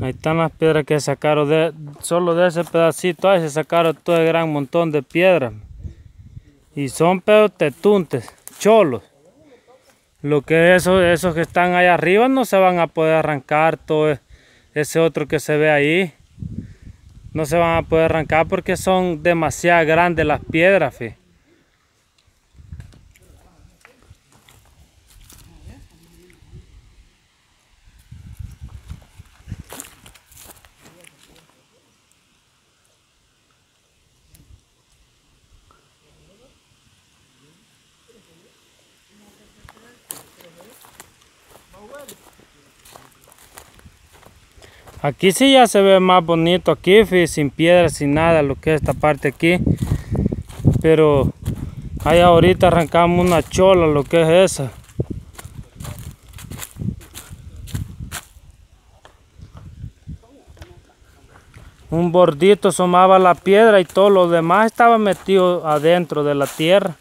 Ahí están las piedras que sacaron de solo de ese pedacito ahí se sacaron todo el gran montón de piedras. Y son pedos tetuntes, cholos. Lo que esos, esos que están ahí arriba no se van a poder arrancar todo e, ese otro que se ve ahí. No se van a poder arrancar porque son demasiado grandes las piedras, fe. Aquí sí ya se ve más bonito aquí, sin piedras, sin nada, lo que es esta parte aquí. Pero ahí ahorita arrancamos una chola, lo que es esa. Un bordito asomaba la piedra y todo lo demás estaba metido adentro de la tierra.